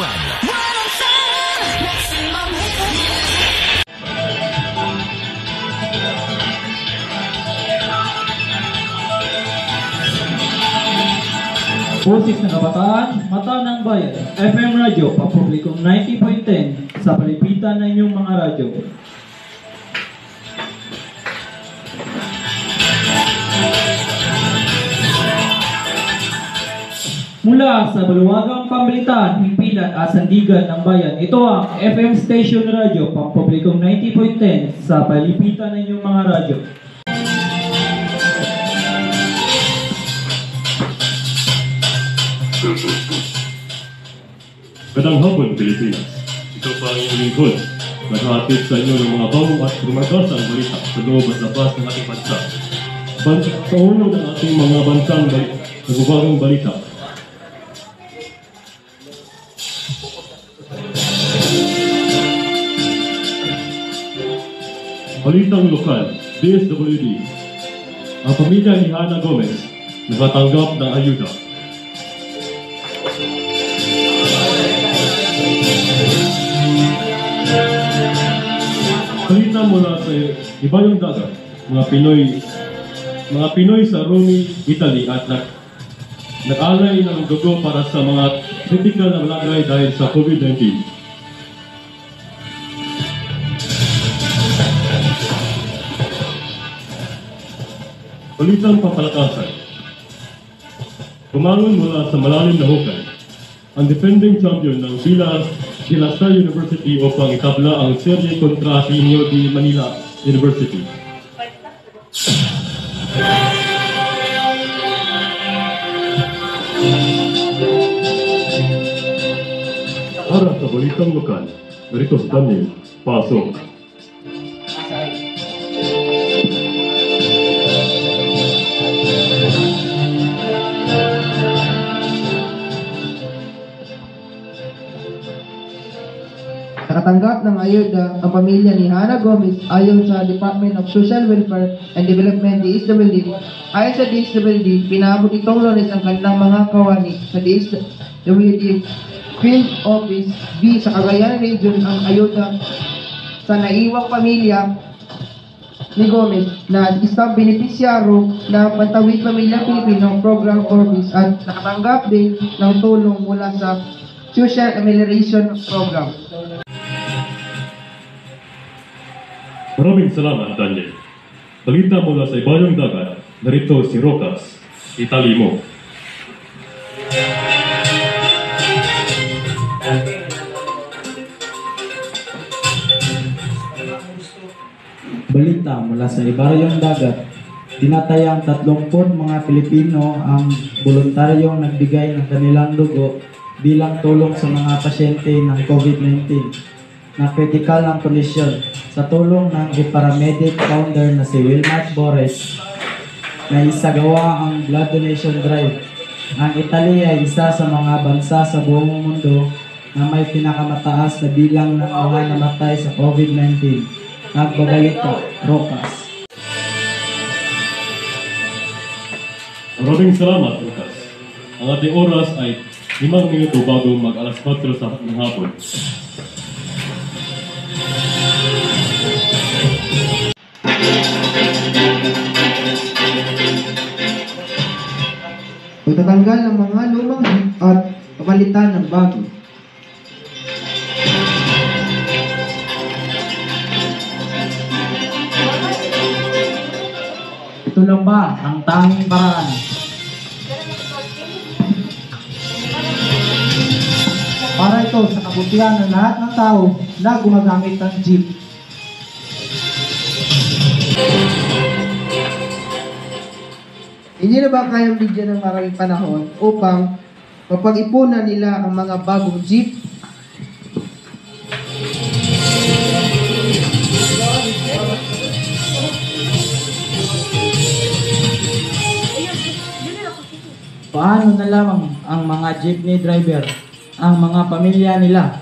Boses ng kabataan, mata ng bayan, FM Radio, papublikong 90.10 sa palipitan ng inyong mga radyo. Mula sa maluwagang pambalitaan, himpilan at sandigan ng bayan, ito ang FM Station Radio, pampublikong 90.10 sa palipitan ng inyong mga radyo. Magandang hapon, Pilipinas. Ito pa ang inyong lingkod. Naghahatid sa inyo ng mga bago at rumagasang balita sa loob at labas ng ating bansa. Ban sa ulo ng ating mga bansang bali nagbabagong balita. Balitang lokal, DSWD. Ang pamilya ni Hana Gomez nakatanggap ng ayuda. Balita mula sa ibayong dagat, mga Pinoy mga Pinoy sa Rome, Italy at nag nag-alay ng dugo para sa mga kritikal na lagay dahil sa COVID-19. Balitang papalakasan. Bumangon mula sa malalim na hukay ang defending champion ng Villa de la Salle University upang itabla ang serye kontra Ateneo de Manila University. Para sa balitang lokal, narito si Daniel Pasok. Nakatanggap ng ayuda ang pamilya ni Hana Gomez ayon sa Department of Social Welfare and Development DSWD. Ayon sa DSWD, pinabot itong lunes ang kanilang mga kawani sa DSWD Field Office B sa Cagayan Region ang ayuda sa naiwang pamilya ni Gomez na isang benepisyaro ng Pantawid Pamilya Pilipino Program Office at nakatanggap din ng tulong mula sa Social Amelioration Program. Maraming salamat, Daniel. Balita mula sa ibayong dagat, narito si Rocas, Itali mo. Balita mula sa Ibaryong Dagat, tinatayang 30 mga Pilipino ang voluntaryong nagbigay ng kanilang dugo bilang tulong sa mga pasyente ng COVID-19 na critical ng kondisyon sa tulong ng paramedic founder na si Wilmar Bores na isagawa ang blood donation drive. Ang Italy ay isa sa mga bansa sa buong mundo na may pinakamataas na bilang ng mga namatay sa COVID-19. Nagbabalita, Rokas. Maraming salamat, Lucas. Ang ating oras ay 5 minuto bago mag alas 4 sa ng hapon. Pagtatanggal ng mga lumang at papalitan ng bago. Ito lang ba ang tanging paraan? Para ito sa kabutihan ng lahat ng tao na gumagamit ng jeep. Hindi na ba kayang bigyan ng maraming panahon upang mapag-ipunan nila ang mga bagong jeep? Paano na lamang ang mga jeepney driver, ang mga pamilya nila?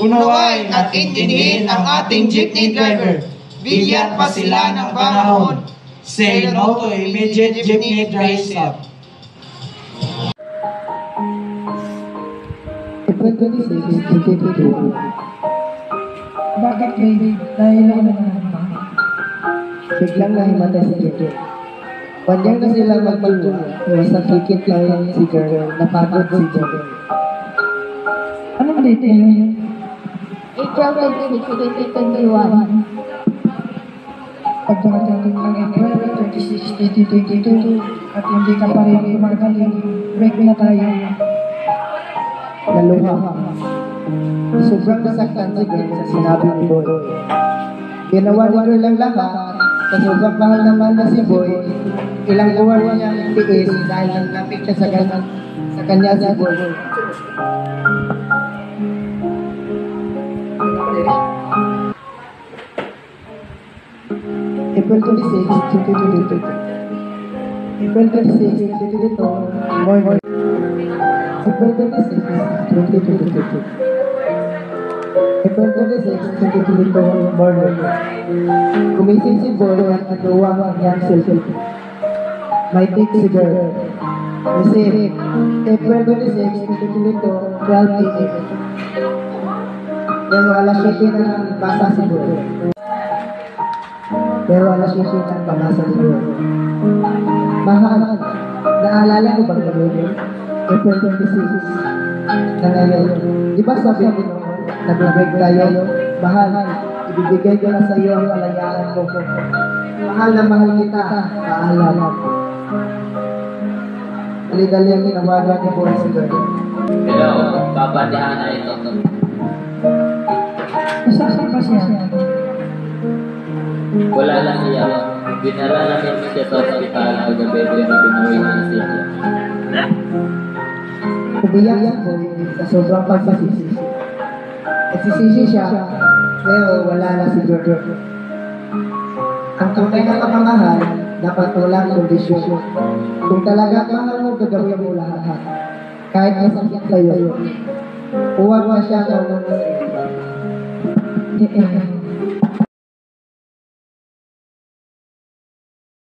Unawain at intindihin ang ating jeepney driver. Bigyan pa sila ng panahon. Say no to immediate jeepney drive stop. April 26, 2022. Bakit baby? Dahil ako naman ba? Biglang nahimatay si Kikit. Panyang na sila magpagtula. Iwasang Kikit lang si girl. Napagod si girl. Anong date yun? April 26, 2021. Pagdarating ng April 26, 2022 at hindi ka pa rin gumagaling, break na tayo. Naluha. Sobrang nasaktan si girl sa sinabi ni Boy. Ginawa ni girl ang lahat sa sobrang mahal na mahal na si Boy. Ilang buwan niya tiis dahil nagkapit siya sa, kanya, sa kanya si Boy. April 26, 2022. April 26, 2022, morning. April 26, 2022. April 26, 2022, morning. Kumising si Boy at nagawa ang kanyang cellphone. May si girl. Kasi April 26, 2022, 12 p.m. Pero alas 7 na basa si Boy. Pero alas 7 na pabasa si Boy. Mahal, naalala mo ba ngayon? April 26 na ngayon. Di ba sabi mo noon, nag-break tayo, mahal, ibibigay ko na sa iyo ang kalayaan ko. Mahal na mahal kita, paalam. Dali-dali ang tinawagan ni Boy si Girl. Pero, babandihan na ito. Nasaan ba siya? Wala lang siya. Dinala namin siya sa ospital kagabi pero binuwi na siya. Umiyak Boy sa sobrang pagsisisi. Nagsisisi siya, pero wala na si Girl. Ang tunay na kapamahal, dapat walang kondisyon. Kung talaga mahal mo, gagawin mo lahat. Kahit masakit kayo, huwag na siya ng Eh, eh,